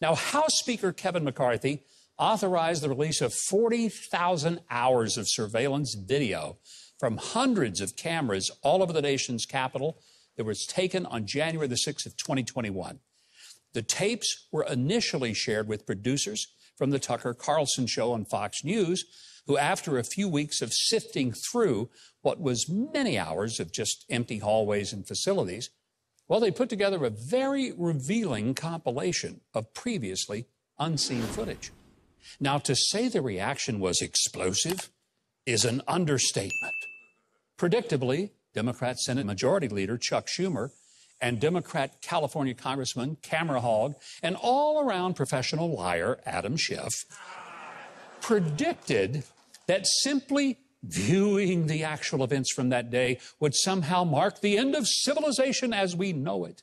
Now, House Speaker Kevin McCarthy authorized the release of 40,000 hours of surveillance video from hundreds of cameras all over the nation's capital that was taken on January the 6th of 2021. The tapes were initially shared with producers from the Tucker Carlson show on Fox News, who, after a few weeks of sifting through what was many hours of just empty hallways and facilities, well, they put together a very revealing compilation of previously unseen footage. Now, to say the reaction was explosive is an understatement. Predictably, Democrat Senate Majority Leader Chuck Schumer and Democrat California Congressman Camera Hog and all around professional liar Adam Schiff predicted that simply viewing the actual events from that day would somehow mark the end of civilization as we know it.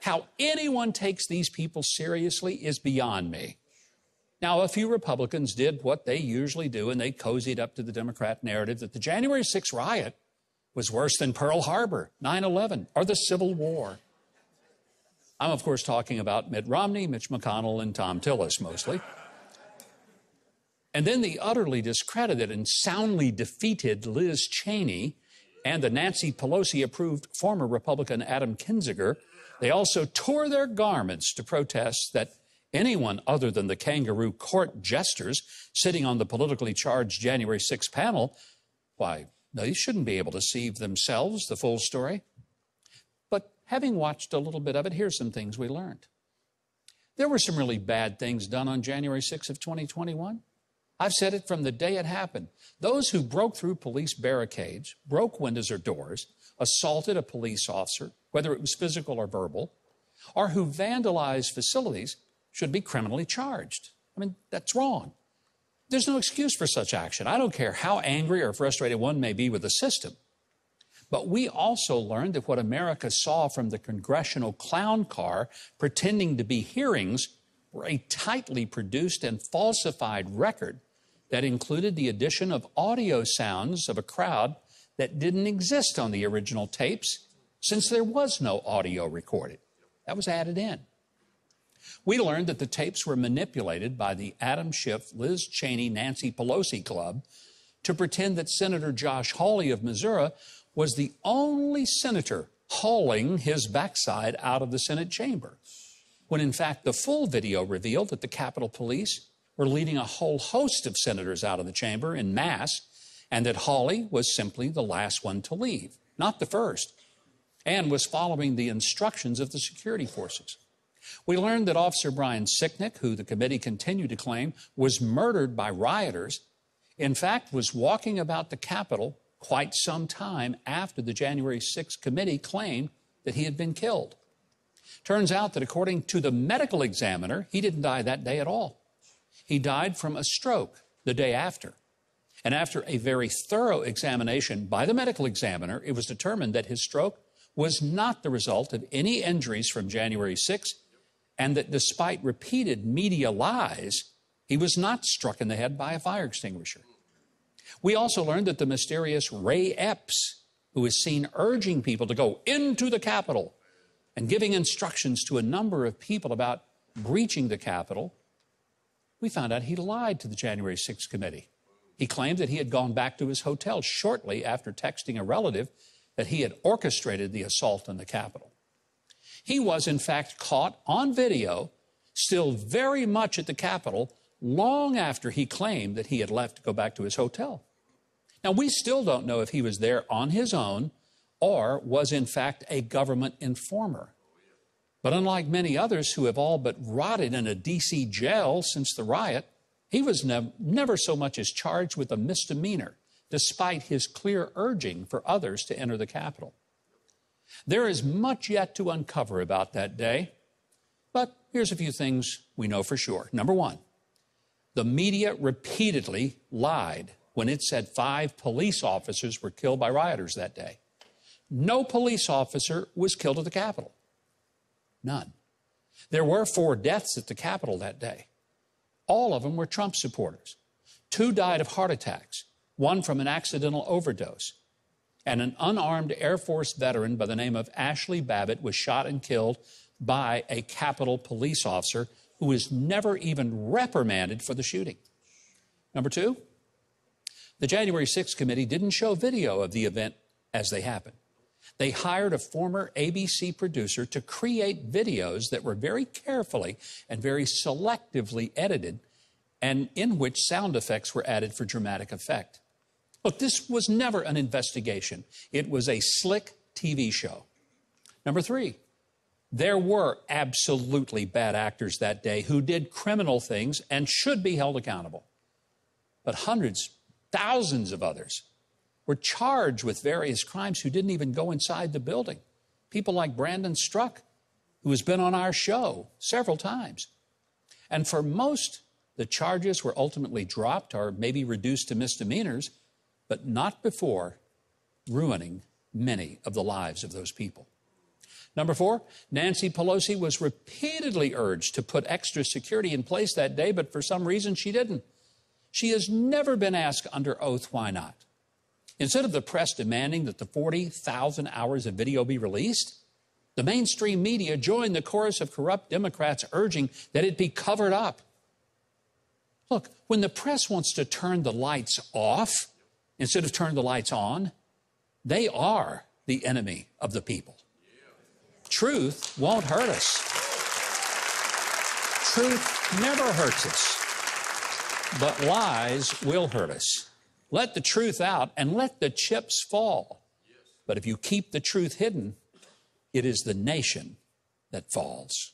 How anyone takes these people seriously is beyond me. Now, a few Republicans did what they usually do, and they cozied up to the Democrat narrative that the January 6th riot was worse than Pearl Harbor, 9 11, or the Civil War. I'm, of course, talking about Mitt Romney, Mitch McConnell, and Thom Tillis mostly. And then the utterly discredited and soundly defeated Liz Cheney and the Nancy Pelosi approved former Republican Adam Kinzinger, they also tore their garments to protest that anyone other than the kangaroo court jesters sitting on the politically charged January 6 panel, why, they shouldn't be able to see themselves the full story. But having watched a little bit of it, here's some things we learned. There were some really bad things done on January 6 of 2021. I've said it from the day it happened. Those who broke through police barricades, broke windows or doors, assaulted a police officer, whether it was physical or verbal, or who vandalized facilities should be criminally charged. I mean, that's wrong. There's no excuse for such action. I don't care how angry or frustrated one may be with the system. But we also learned that what America saw from the congressional clown car pretending to be hearings were a tightly produced and falsified record that included the addition of audio sounds of a crowd that didn't exist on the original tapes since there was no audio recorded. That was added in. We learned that the tapes were manipulated by the Adam Schiff, Liz Cheney, Nancy Pelosi Club to pretend that Senator Josh Hawley of Missouri was the only senator hauling his backside out of the Senate chamber, when in fact the full video revealed that the Capitol Police were leading a whole host of senators out of the chamber in mass, and that Hawley was simply the last one to leave, not the first, and was following the instructions of the security forces. We learned that Officer Brian Sicknick, who the committee continued to claim was murdered by rioters, in fact was walking about the Capitol quite some time after the January 6th committee claimed that he had been killed. Turns out that according to the medical examiner, he didn't die that day at all. He died from a stroke the day after. And after a very thorough examination by the medical examiner, it was determined that his stroke was not the result of any injuries from January 6th and that despite repeated media lies, he was not struck in the head by a fire extinguisher. We also learned that the mysterious Ray Epps, who is seen urging people to go into the Capitol and giving instructions to a number of people about breaching the Capitol, we found out he lied to the January 6th committee. He claimed that he had gone back to his hotel shortly after texting a relative that he had orchestrated the assault on the Capitol. He was, in fact, caught on video, still very much at the Capitol, long after he claimed that he had left to go back to his hotel. Now, we still don't know if he was there on his own or was, in fact, a government informer. But unlike many others who have all but rotted in a D.C. jail since the riot, he was ne- never so much as charged with a misdemeanor, despite his clear urging for others to enter the Capitol. There is much yet to uncover about that day, but here's a few things we know for sure. Number one, the media repeatedly lied when it said five police officers were killed by rioters that day. No police officer was killed at the Capitol. None. There were four deaths at the Capitol that day. All of them were Trump supporters. Two died of heart attacks, one from an accidental overdose and an unarmed Air Force veteran by the name of Ashli Babbitt was shot and killed by a Capitol police officer who was never even reprimanded for the shooting. Number two, the January 6th committee didn't show video of the event as they happened. They hired a former ABC producer to create videos that were very carefully and very selectively edited and in which sound effects were added for dramatic effect. Look, this was never an investigation. It was a slick TV show. Number three, there were absolutely bad actors that day who did criminal things and should be held accountable. But hundreds, thousands of others were charged with various crimes who didn't even go inside the building. People like Brandon Straka, who has been on our show several times. And for most, the charges were ultimately dropped or maybe reduced to misdemeanors, but not before ruining many of the lives of those people. Number four, Nancy Pelosi was repeatedly urged to put extra security in place that day, but for some reason she didn't. She has never been asked under oath why not. Instead of the press demanding that the 40,000 hours of video be released, the mainstream media joined the chorus of corrupt Democrats urging that it be covered up. Look, when the press wants to turn the lights off instead of turn the lights on, they are the enemy of the people. Truth won't hurt us. Truth never hurts us, but lies will hurt us. Let the truth out and let the chips fall. But if you keep the truth hidden, it is the nation that falls.